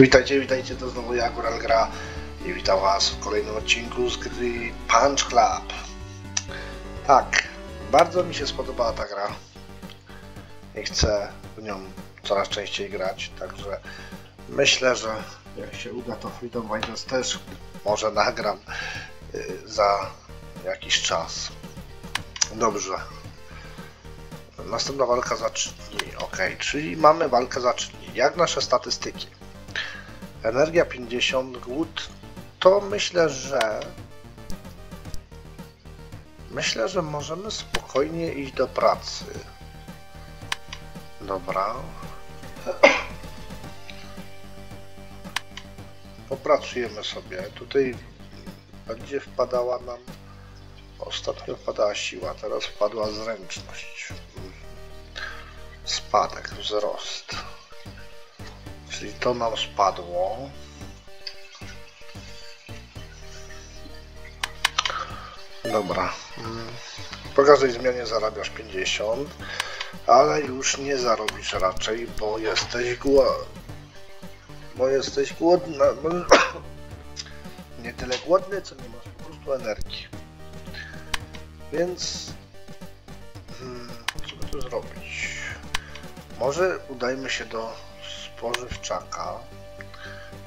Witajcie, witajcie, to znowu ja, Góral Gra i witam was w kolejnym odcinku z gry Punch Club. Tak, bardzo mi się spodobała ta gra i chcę w nią coraz częściej grać, także myślę, że jak się uda, to Freedom Fighters też może nagram y, za jakiś czas. Dobrze. Następna walka za 3 dni. Ok, czyli mamy walkę za 3 dni. Jak nasze statystyki? Energia 50, głód to myślę, że myślę, że możemy spokojnie iść do pracy. Dobra. Popracujemy sobie. Tutaj będzie wpadała nam ostatnio wpadała siła, teraz wpadła zręczność. Spadek, wzrost. Czyli to nam spadło. Dobra. Mm. Po każdej zmianie zarabiasz 50, ale już nie zarobisz raczej, bo jesteś głodny. Bo jesteś głodny. Nie tyle głodny, co nie masz po prostu energii. Więc hmm, co by tu zrobić? Może udajmy się do spożywczaka.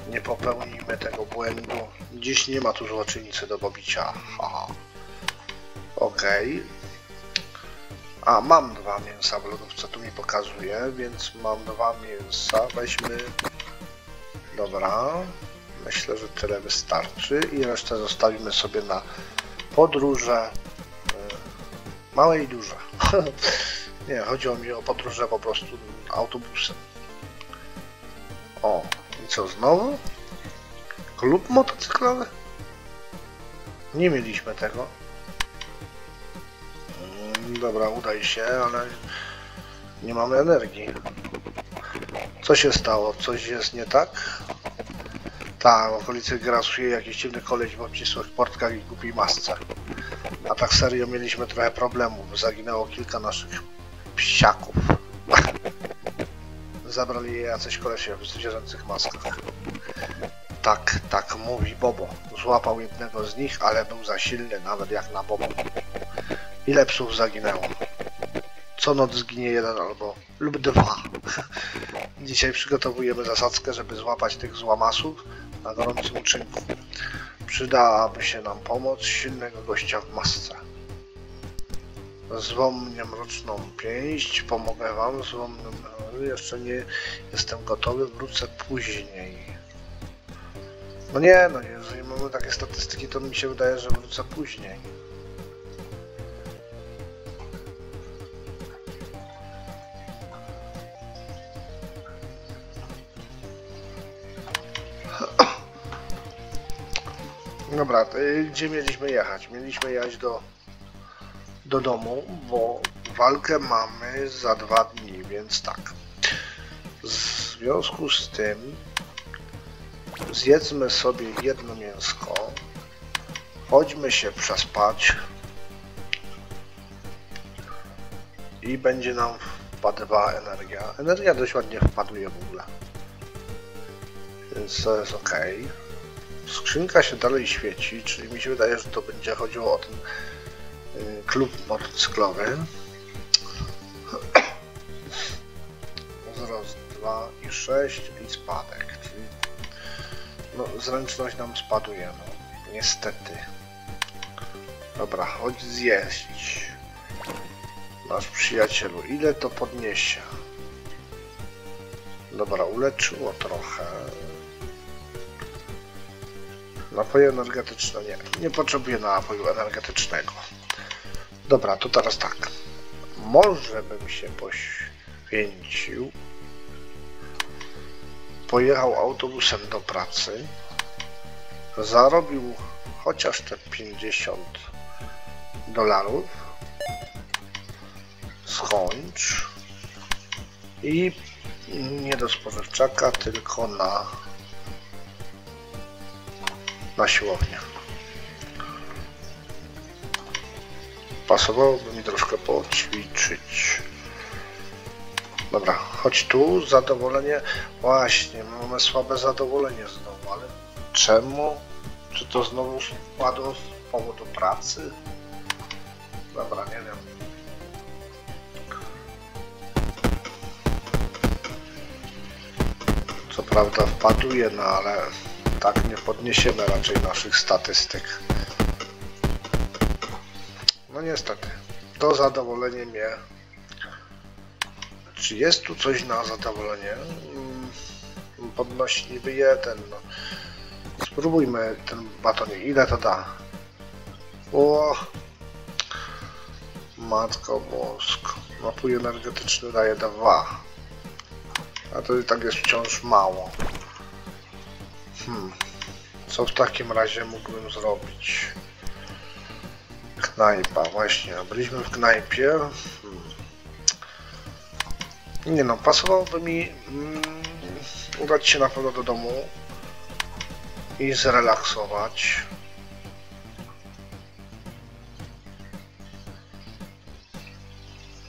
Nie popełnijmy tego błędu. Dziś nie ma tu złoczynicy do pobicia. Haha. Okej. A, mam dwa mięsa w lodówce, tu mi pokazuje, więc mam dwa mięsa. Weźmy... Dobra. Myślę, że tyle wystarczy i resztę zostawimy sobie na podróże małe i duże. Nie, chodziło mi o podróże po prostu autobusem. O, i co znowu? Klub motocyklowy? Nie mieliśmy tego. Mm, dobra, udaj się, ale nie mamy energii. Co się stało? Coś jest nie tak? Tak, w okolicy grasuje jakiś dziwny koleś w obcisłych portkach i głupiej masce. A tak serio mieliśmy trochę problemów. Zaginęło kilka naszych psiaków. Zabrali je jacyś kolesie w zwierzęcych maskach. Tak, tak mówi Bobo. Złapał jednego z nich, ale był za silny, nawet jak na Bobo. Ile psów zaginęło? Co noc zginie jeden albo lub dwa. Dzisiaj przygotowujemy zasadzkę, żeby złapać tych złamasów na gorącym uczynku. Przydałaby się nam pomoc silnego gościa w masce. Zwą mnie mroczną pięść, pomogę wam, zwą jeszcze nie jestem gotowy, wrócę później. No nie, no jeżeli mamy takie statystyki, to mi się wydaje, że wrócę później. Dobra, gdzie mieliśmy jechać? Mieliśmy jechać do, do domu, bo walkę mamy za dwa dni, więc tak. W związku z tym zjedzmy sobie jedno mięsko, chodźmy się przespać i będzie nam wpadywała energia. Energia dość ładnie wpaduje w ogóle, więc to jest ok. Skrzynka się dalej świeci, czyli mi się wydaje, że to będzie chodziło o ten klub motocyklowy. Wzrost 2 i 6 i spadek, no, zręczność nam spaduje, no, niestety. Dobra, chodź zjeść. Nasz przyjacielu, ile to podniesie? Dobra, uleczyło trochę. Napoje energetyczne nie. Nie potrzebuję napoju energetycznego. Dobra, to teraz tak. Może bym się poświęcił. Pojechał autobusem do pracy. Zarobił chociaż te 50 dolarów. Skończ. I nie do spożywczaka, tylko na na siłownię. Pasowałoby mi troszkę poćwiczyć. Dobra, chodź tu, zadowolenie. Właśnie, mamy słabe zadowolenie znowu, ale czemu? Czy to znowu wpadło z powodu pracy? Dobra, nie wiem. Co prawda wpaduje, no ale tak nie podniesiemy raczej naszych statystyk. No niestety, to zadowolenie mnie. Czy jest tu coś na zadowolenie? Mm, Podnosi niby jeden. No. Spróbujmy ten batonik. Ile to da? O! Matko bosko. Napój energetyczny daje dwa. A to i tak jest wciąż mało. Hmm. Co w takim razie mógłbym zrobić? Knajpa, właśnie. Byliśmy w knajpie. Hmm. Nie no, pasowałoby mi mm, udać się na pewno do domu i zrelaksować.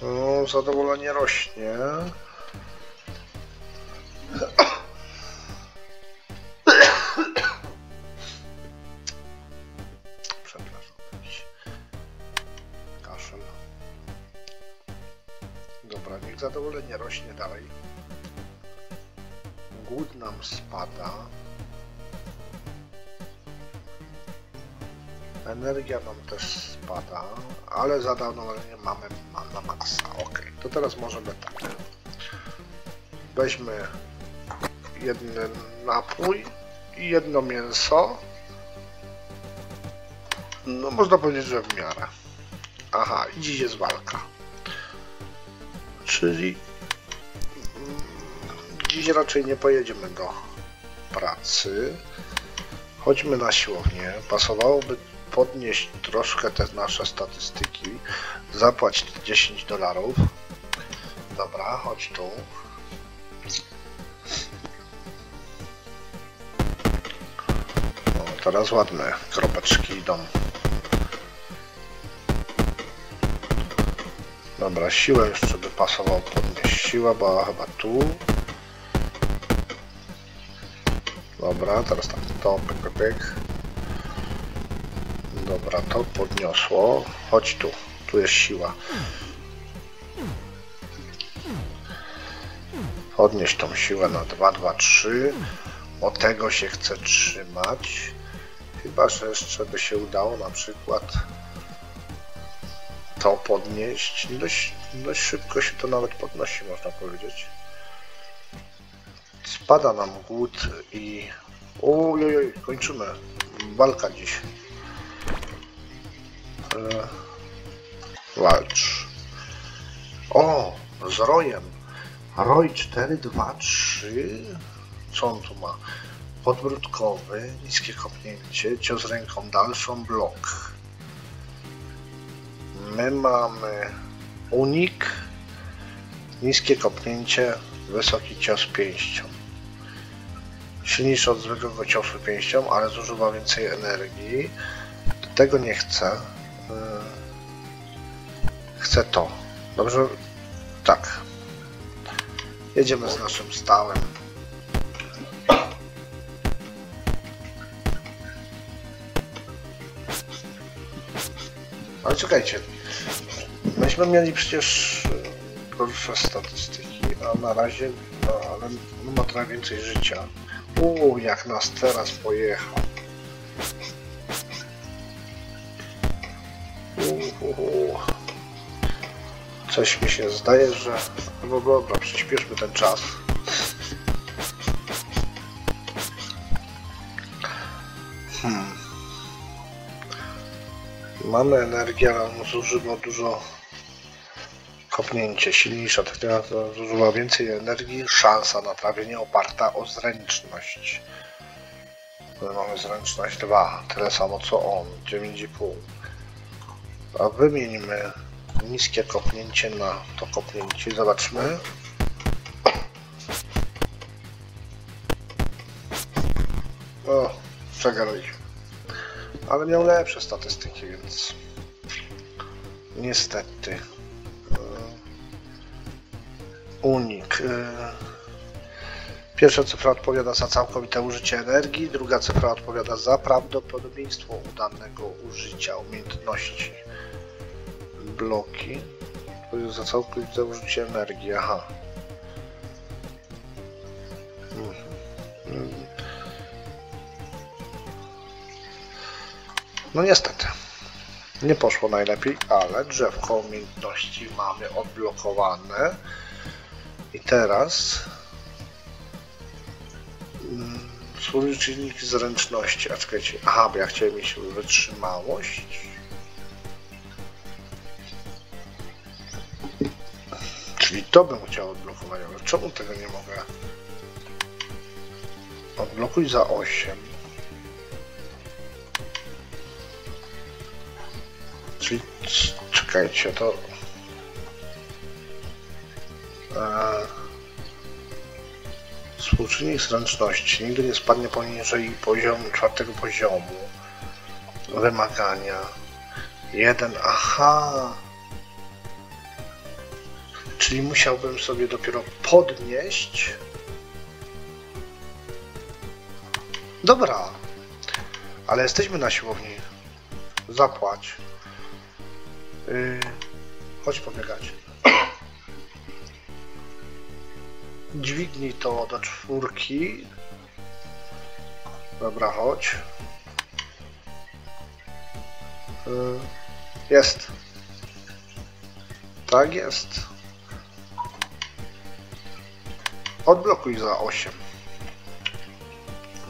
No, zadowolenie rośnie. Jedno mięso. No można powiedzieć, że w miarę. Aha, i dziś jest walka. Czyli mm, dziś raczej nie pojedziemy do pracy. Chodźmy na siłownię. Pasowałoby podnieść troszkę te nasze statystyki. Zapłać 10 dolarów. Dobra, chodź tu. Teraz ładne kropeczki idą. Dobra, siłę jeszcze by pasowało podnieść. Siła była chyba tu. Dobra, teraz tak, to pyk, pyk. Dobra, to podniosło. Chodź tu, tu jest siła. Podnieść tą siłę na 2, 2, 3. O tego się chcę trzymać. Chyba, że jeszcze by się udało na przykład to podnieść. Dość, dość szybko się to nawet podnosi, można powiedzieć. Spada nam głód i... Ojoj, kończymy. Walka dziś. E, Walcz. O, z rojem. Roj 4, 2, 3. Co on tu ma? Podbródkowy, niskie kopnięcie, cios ręką dalszą, blok. My mamy unik, niskie kopnięcie, wysoki cios pięścią. Silniejszy od zwykłego ciosu pięścią, ale zużywa więcej energii. Tego nie chcę. Yy, Chcę to. Dobrze? Tak. Jedziemy z naszym stałym. Ale czekajcie. Myśmy mieli przecież gorsze statystyki, a na razie, no, ale on ma trochę więcej życia. Uuu, jak nas teraz pojechał. Uuu. Coś mi się zdaje, że... No dobra, przyspieszmy ten czas. Mamy energię, ale on zużywa dużo kopnięcie, silniejsza technika zużywa więcej energii, szansa na trawienie oparta o zręczność. My mamy zręczność 2, tyle samo co on, 9,5. A wymieńmy niskie kopnięcie na to kopnięcie, zobaczmy. O, przegraliśmy. Ale miał lepsze statystyki, więc niestety. Unik. y, Pierwsza cyfra odpowiada za całkowite użycie energii, druga cyfra odpowiada za prawdopodobieństwo udanego użycia umiejętności. Bloki. Odpowiada za całkowite użycie energii, aha. No niestety. Nie poszło najlepiej, ale drzewko umiejętności mamy odblokowane. I teraz mm, współczynnik zręczności. A czekajcie, aha, bo ja chciałem mieć wytrzymałość. Czyli to bym chciał odblokować, ale czemu tego nie mogę? Odblokuj za 8. Czyli czekajcie, to. Eee, współczynnik zręczności nigdy nie spadnie poniżej poziomu czwartego poziomu. Wymagania. Jeden, aha. Czyli musiałbym sobie dopiero podnieść. Dobra. Ale jesteśmy na siłowni. Zapłać. Yy, chodź pobiegać. Dźwignij to do czwórki. Dobra, chodź. Yy, jest. Tak jest. Odblokuj za 8.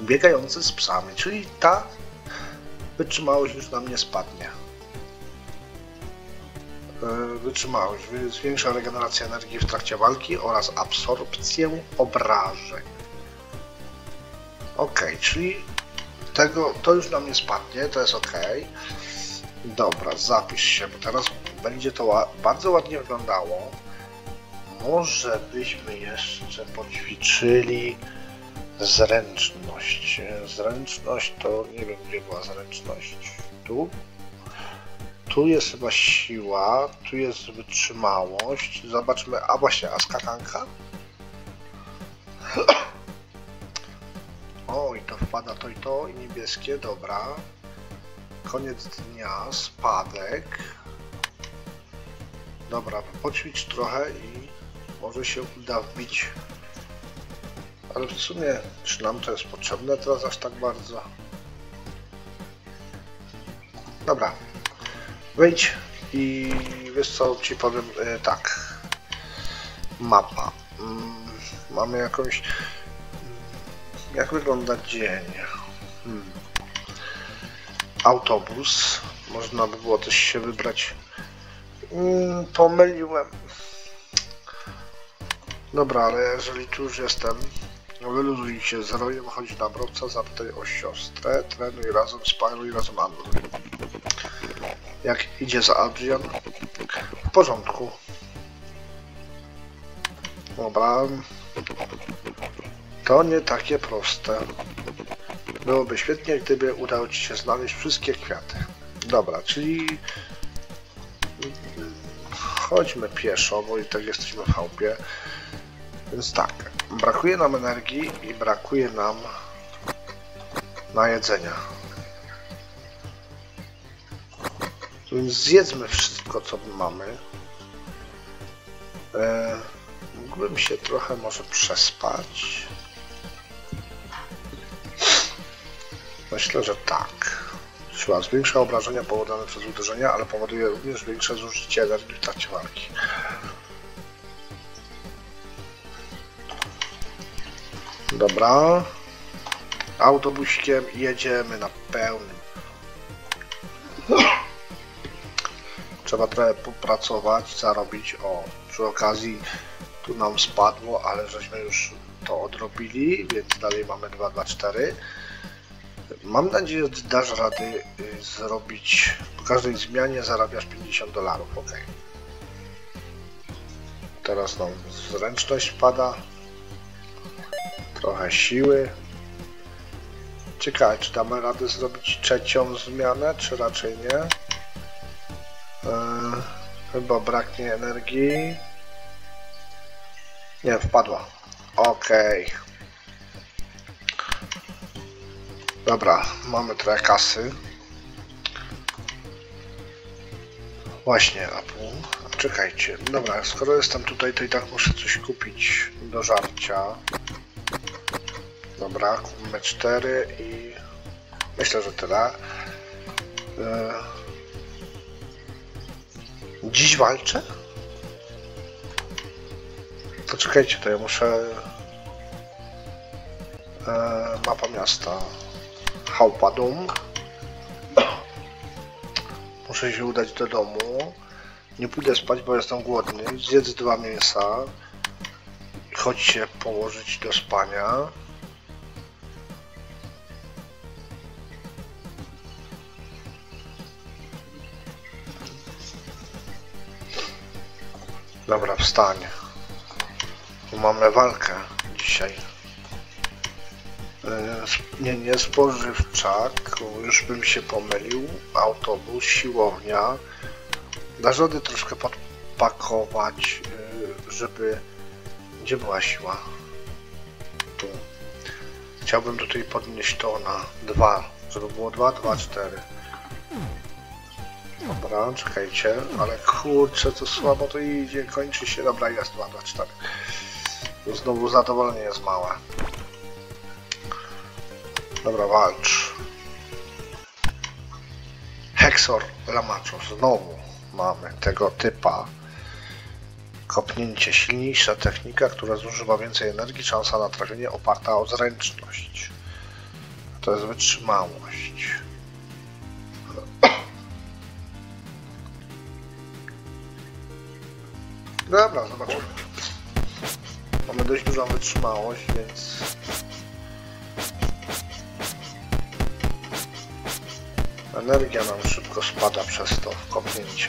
Biegający z psami, czyli ta wytrzymałość już nam nie spadnie. E, Wytrzymałość wy- zwiększa regenerację energii w trakcie walki oraz absorpcję obrażeń. Ok, czyli tego to już nam nie spadnie, to jest ok. Dobra, zapisz się, bo teraz będzie to bardzo ładnie wyglądało. Może byśmy jeszcze poćwiczyli zręczność. Zręczność to nie wiem gdzie była zręczność. Tu? Tu jest chyba siła, tu jest wytrzymałość. Zobaczmy, a właśnie, a skakanka? O, i to wpada to i to, i niebieskie, dobra. Koniec dnia, spadek. Dobra, poćwicz trochę i może się uda wbić. Ale w sumie, czy nam to jest potrzebne teraz aż tak bardzo? Dobra, Wejdź i wiesz co ci powiem e, tak. Mapa. Mm, mamy jakąś. mm, Jak wygląda dzień? Hmm. Autobus. Można by było też się wybrać. Mm, pomyliłem. Dobra, ale jeżeli tu już jestem, wyluzuj się z rojem, chodź na browca, zapytaj o siostrę, trenuj razem, sparuj razem Android. Jak idzie za Adrian? W porządku. Dobra. To nie takie proste. Byłoby świetnie, gdyby udało Ci się znaleźć wszystkie kwiaty. Dobra, czyli... Chodźmy pieszo, bo i tak jesteśmy w chałupie. Więc tak, brakuje nam energii i brakuje nam na jedzenia. Zjedzmy wszystko, co mamy. E, mógłbym się trochę może przespać. Myślę, że tak. Siła zwiększa obrażenia powodowane przez uderzenia, ale powoduje również większe zużycie energii w trakcie walki. Dobra. Autobusikiem jedziemy na pełnym. Trzeba trochę popracować, zarobić. O, przy okazji tu nam spadło, ale żeśmy już to odrobili, więc dalej mamy 2, 2, 4. Mam nadzieję, że dasz rady y, zrobić. Po każdej zmianie zarabiasz 50 dolarów. Ok. Teraz nam zręczność pada. Trochę siły. Ciekawe, czy damy radę zrobić trzecią zmianę, czy raczej nie. Eee, chyba braknie energii. Nie, wpadła. Okej. Dobra, mamy trochę kasy. Właśnie, a pół. Czekajcie, dobra, skoro jestem tutaj, to i tak muszę coś kupić do żarcia. Dobra, kupimy cztery i myślę, że tyle. E, Dziś walczę? To czekajcie, to ja muszę... E, mapa miasta. Haupadum. Muszę się udać do domu. Nie pójdę spać, bo jestem głodny. Zjedz dwa mięsa. Chodź się położyć do spania. Wstań. Mamy walkę dzisiaj. Sp- Nie, nie spożywczak, już bym się pomylił. Autobus, siłownia. Da żody troszkę podpakować, e, żeby... Gdzie była siła? Tu. Chciałbym tutaj podnieść to na dwa, żeby było dwa, dwa, cztery. Dobra, czekajcie, ale kurczę, to słabo to idzie, kończy się, dobra, jest 2, 2, 4. Znowu zadowolenie jest małe. Dobra, walcz. Hexor Lamacho, znowu mamy tego typa. Kopnięcie, silniejsza technika, która zużywa więcej energii, szansa na trafienie oparta o zręczność. To jest wytrzymałość. Dobra, zobaczymy. Mamy dość dużą wytrzymałość, więc... Energia nam szybko spada przez to kopnięcie.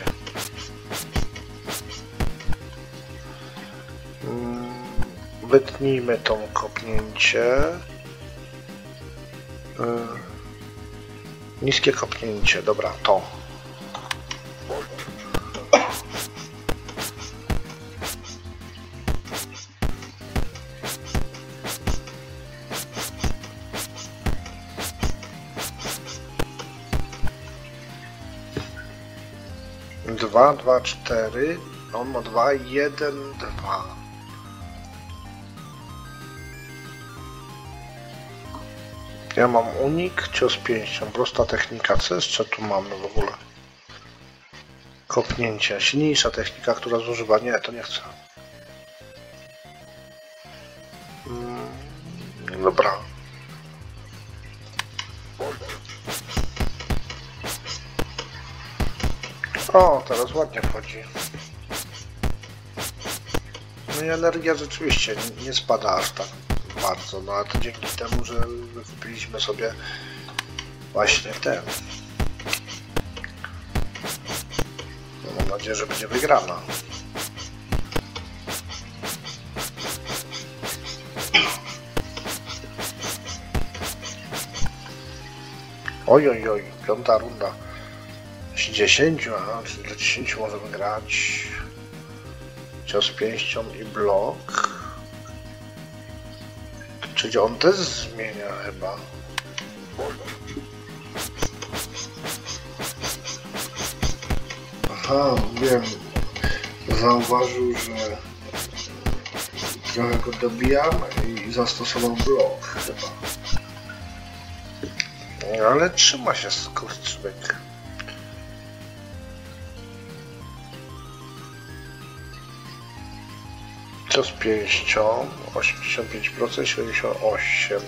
Mm, Wytnijmy tą kopnięcie. Y, Niskie kopnięcie, dobra, to. Dwa, dwa, cztery. On ma dwa, jeden, dwa. Ja mam unik, cios pięścią, prosta technika. Co jeszcze tu mamy w ogóle? Kopnięcie. Silniejsza technika, która zużywa. Nie, to nie chcę. Mm, dobra. O, teraz ładnie wchodzi. No i energia rzeczywiście nie- spada aż tak bardzo, no ale to dzięki temu, że wykupiliśmy sobie właśnie ten. No, mam nadzieję, że będzie wygrana. Oj, oj, oj, piąta runda. Z 10, aha, czyli do 10 możemy grać. Cios pięścią i blok. Czyli on też zmienia chyba. Aha, wiem. Zauważył, że trochę go dobijam i zastosował blok chyba. Ale trzyma się skurczybyk. Co z pięścią? 85%, 78%.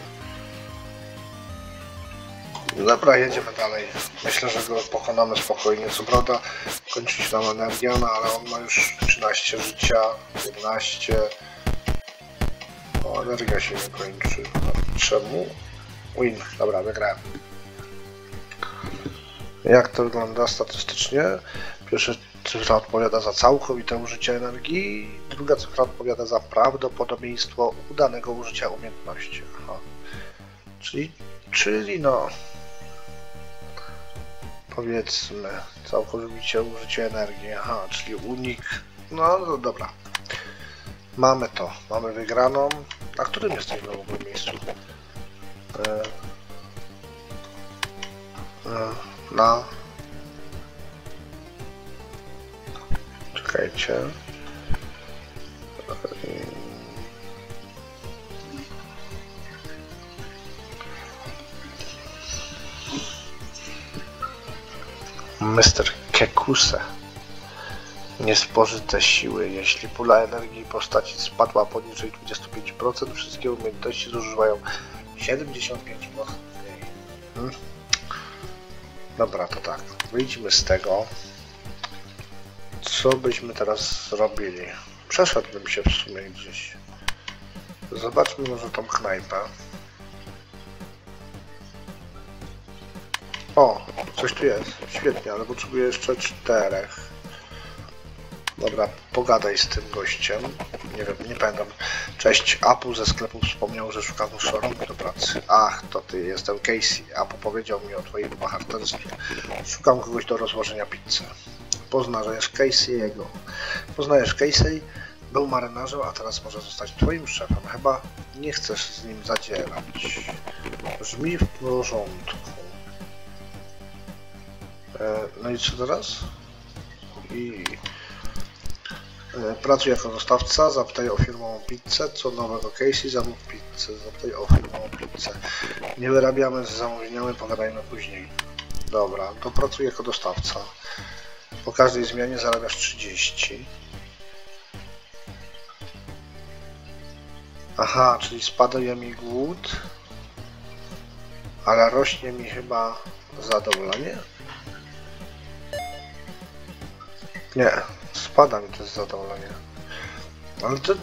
Dobra, jedziemy dalej. Myślę, że go pokonamy spokojnie. Co prawda kończy się nam energia, no ale on ma już 13 życia, 11. O, energia się nie kończy. Czemu? Win. Dobra, wygrałem. Jak to wygląda statystycznie? Pierwsza cyfra odpowiada za całkowite użycie energii, druga cyfra odpowiada za prawdopodobieństwo udanego użycia umiejętności. Aha. Czyli, czyli no. Powiedzmy, całkowicie użycie energii. Aha, czyli unik. No, no dobra. Mamy to, mamy wygraną. Na którym jesteśmy w ogóle miejscu? E, e, na... Czekajcie. Mr. Kekuse. Niespożyte siły. Jeśli pula energii postaci spadła poniżej 25%, wszystkie umiejętności zużywają 75% mniej. Hmm? Dobra, to tak. Wyjdźmy z tego. Co byśmy teraz zrobili? Przeszedłbym się w sumie gdzieś. Zobaczmy może tą knajpę. O, coś tu jest. Świetnie, ale potrzebuję jeszcze czterech. Dobra, pogadaj z tym gościem. Nie wiem, nie pamiętam. Cześć, Apu ze sklepu wspomniał, że szukam rąk do pracy. Ach, to ty, jestem Casey. Apu powiedział mi o twoim bohaterstwie. Szukam kogoś do rozłożenia pizzy. Poznajesz Casey'ego. Poznajesz Casey? Był marynarzem, a teraz może zostać twoim szefem. Chyba nie chcesz z nim zadzierać. Brzmi w porządku. E, No i co teraz? I e, pracuj jako dostawca, zapytaj o firmową pizzę, co nowego Casey, zamów pizzę, zapytaj o firmową pizzę. Nie wyrabiamy z zamówieniami, pogadajmy później. Dobra, to pracuj jako dostawca. Po każdej zmianie zarabiasz 30. Aha, czyli spaduje mi głód, ale rośnie mi chyba zadowolenie? Nie, spada mi to zadowolenie. Ale to,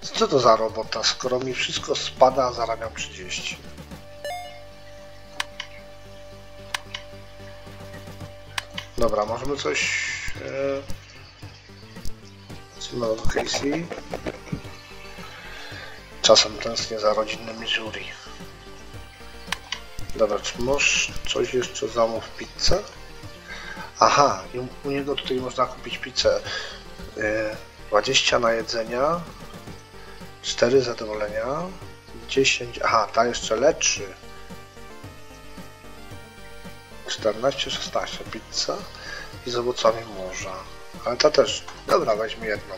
co to za robota, skoro mi wszystko spada, zarabiam 30? Dobra, możemy coś... E... Co nowego Casey? Czasem tęsknię za rodzinnym Missouri. Dobra, czy możesz coś jeszcze zamów pizzę? Aha, u- niego tutaj można kupić pizzę. Yy, 20 na jedzenia, 4 zadowolenia, 10. Aha, ta jeszcze leczy. 14, 16 pizza i z owocami morza. Ale ta też. Dobra, weźmy jedną.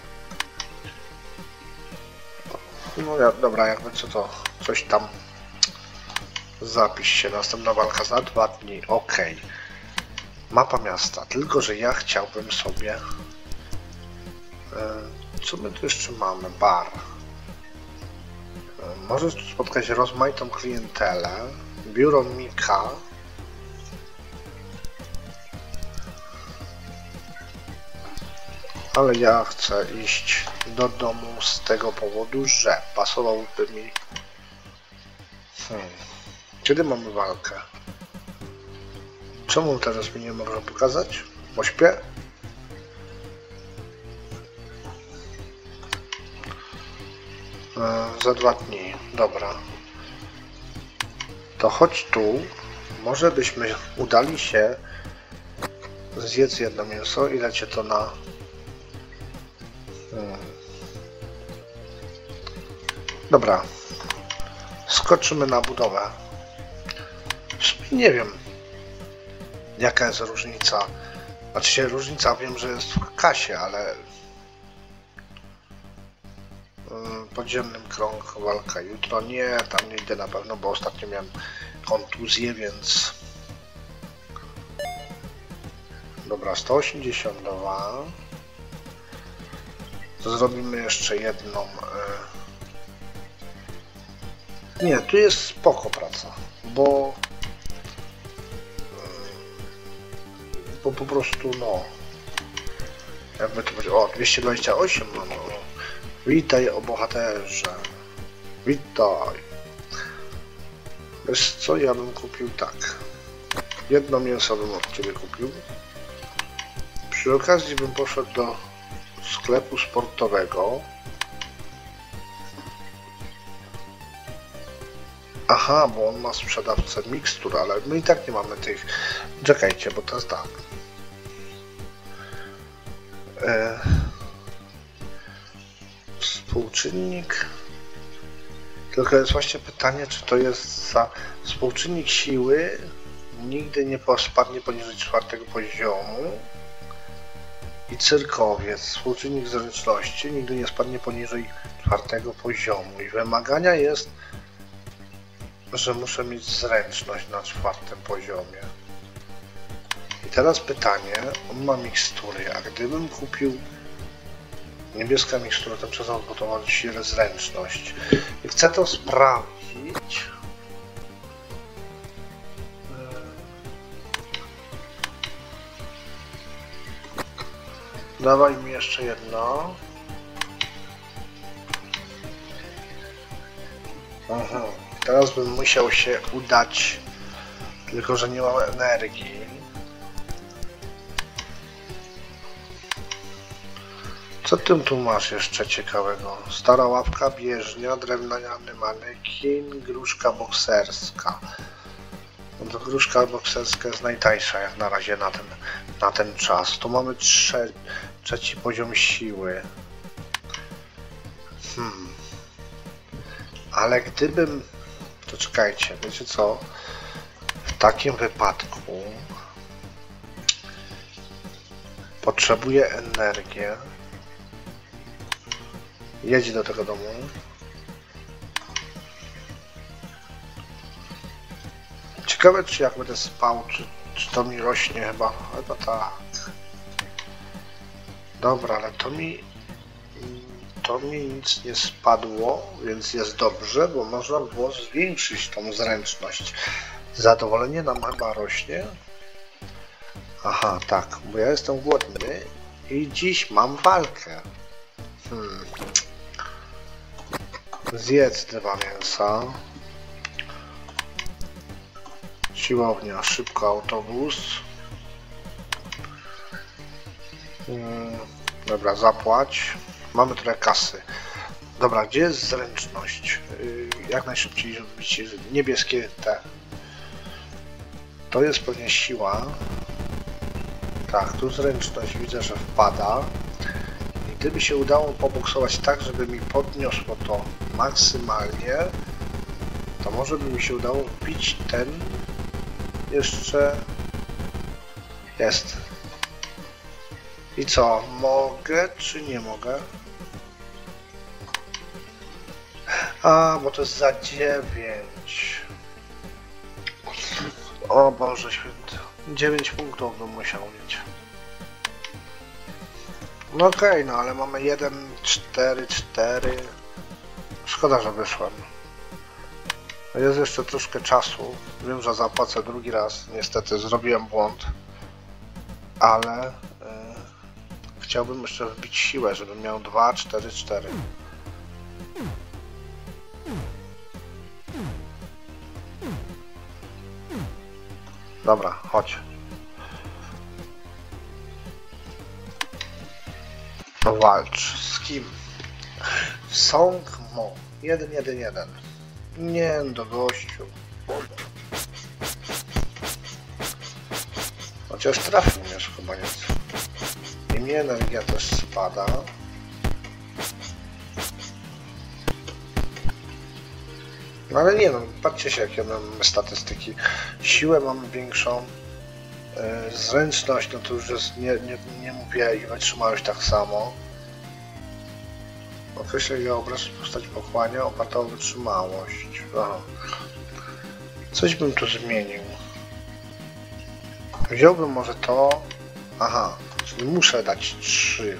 No ja, dobra, jakby co to coś tam. Zapisz się. Następna walka za dwa dni. Okej. Mapa miasta, tylko że ja chciałbym sobie. E, co my tu jeszcze mamy? Bar. E, możesz tu spotkać rozmaitą klientelę. Biuro Mika. Ale ja chcę iść do domu z tego powodu, że pasowałby mi. Hmm. Kiedy mamy walkę? Czemu teraz mi nie można pokazać? Bo śpię? E, za dwa dni, dobra. To chodź tu. Może byśmy udali się zjedz jedno mięso. Ile cię to na... Dobra. Skoczymy na budowę. Nie wiem, jaka jest różnica. Znaczy się różnica wiem, że jest w kasie, ale mm, podziemnym krąg walka jutro nie, tam nie idę na pewno, bo ostatnio miałem kontuzję, więc dobra, 182 to zrobimy jeszcze jedną e, nie, tu jest spoko praca, bo bo po prostu no jakby to powiedzieć, o 228 mamy, o. witaj o bohaterze. Witaj. Wiesz co, ja bym kupił tak. Jedno mięso bym od ciebie kupił. Przy okazji bym poszedł do sklepu sportowego Aha, bo on ma sprzedawcę mikstur, ale my i tak nie mamy tych. Czekajcie, bo teraz tak. E... Współczynnik. Tylko jest właśnie pytanie, czy to jest za współczynnik siły nigdy nie spadnie poniżej czwartego poziomu i cyrkowiec, współczynnik zręczności nigdy nie spadnie poniżej czwartego poziomu i wymagania jest, że muszę mieć zręczność na czwartym poziomie. I teraz pytanie, on ma mikstury, a gdybym kupił niebieska mikstura, to przez odbudować się zręczność. I chcę to sprawdzić. Dawaj mi jeszcze jedno. Aha. Teraz bym musiał się udać, tylko że nie mam energii. Co ty tu masz jeszcze ciekawego? Stara ławka, bieżnia, drewniany manekin, gruszka bokserska. No to gruszka bokserska jest najtańsza jak na razie na ten, na ten czas. Tu mamy trze, trzeci poziom siły. Hmm. Ale gdybym... To czekajcie, wiecie co? W takim wypadku potrzebuję energię. Jedź do tego domu. Ciekawe, czy jak będę spał, czy, czy to mi rośnie chyba. Chyba tak. Dobra, ale to mi to mi nic nie spadło, więc jest dobrze, bo można było zwiększyć tą zręczność. Zadowolenie nam chyba rośnie. Aha, tak, bo ja jestem głodny i dziś mam walkę. Hmm. Zjedz dwa mięsa. Siłownia, szybko autobus. Hmm. Dobra, zapłać. Mamy trochę kasy. Dobra, gdzie jest zręczność? Yy, Jak najszybciej zrobić niebieskie te. To jest pewnie siła. Tak, tu zręczność widzę, że wpada. I gdyby się udało poboksować tak, żeby mi podniosło to maksymalnie, to może by mi się udało wbić ten jeszcze jest. I co, mogę czy nie mogę? A, bo to jest za 9. O Boże święty. 9 punktów bym musiał mieć. No okej, no ale mamy 1, 4, 4. Szkoda, że wyszłem. Jest jeszcze troszkę czasu. Wiem, że zapłacę drugi raz. Niestety zrobiłem błąd. Ale y, chciałbym jeszcze wbić siłę, żebym miał 2, 4, 4. Dobra, chodź. No walcz. Z kim? Song Mo. 1, 1, 1. Nie, do gościu. Chociaż trafił mnie chyba nieco. I mi energia też spada. No ale nie no, patrzcie się jakie mamy statystyki. Siłę mamy większą. Yy, Zręczność, no to już jest, nie, nie, nie mówię i wytrzymałość tak samo. Określenie obraz postać pochłania oparta o wytrzymałość. Aha. Coś bym tu zmienił. Wziąłbym może to. Aha, czyli muszę dać 3.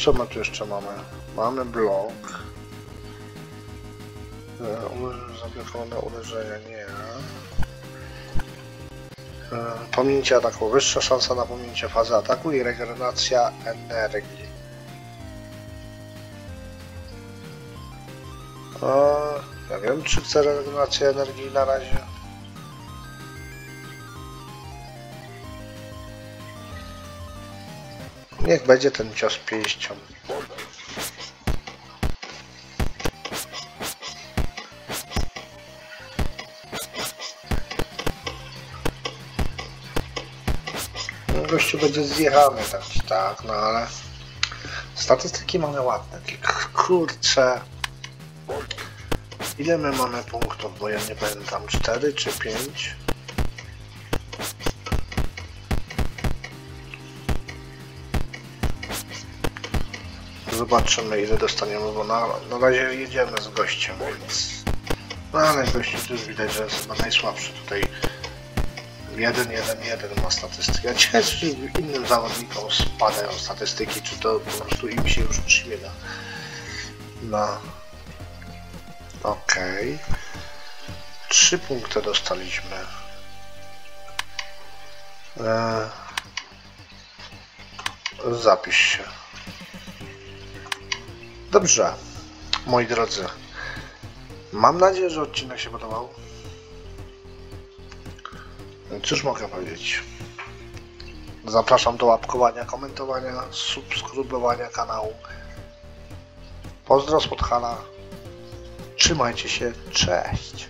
Co my tu jeszcze mamy? Mamy blok. Zablokowane uderzenia, nie. E, Pominięcie ataku. Wyższa szansa na pominięcie fazy ataku i regeneracja energii. O, ja wiem, czy chcę regenerację energii na razie. Niech będzie ten cios pięścią. Gościu będzie zjechany tak czy tak, no ale Statystyki mamy ładne, kurczę. Ile my mamy punktów, bo ja nie pamiętam, 4 czy 5? Zobaczymy ile dostaniemy, bo na, na razie jedziemy z gościem, więc... No ale gościu już widać, że jest chyba najsłabszy tutaj. 1-1-1 ma statystyki. Ja ciekawe, czy innym zawodnikom spadają statystyki, czy to po prostu im się już przyjmie na... Okej. Trzy punkty dostaliśmy. Eee... Zapisz się. Dobrze, moi drodzy. Mam nadzieję, że odcinek się podobał. Cóż mogę powiedzieć? Zapraszam do łapkowania, komentowania, subskrybowania kanału. Pozdro z Podhala. Trzymajcie się, cześć.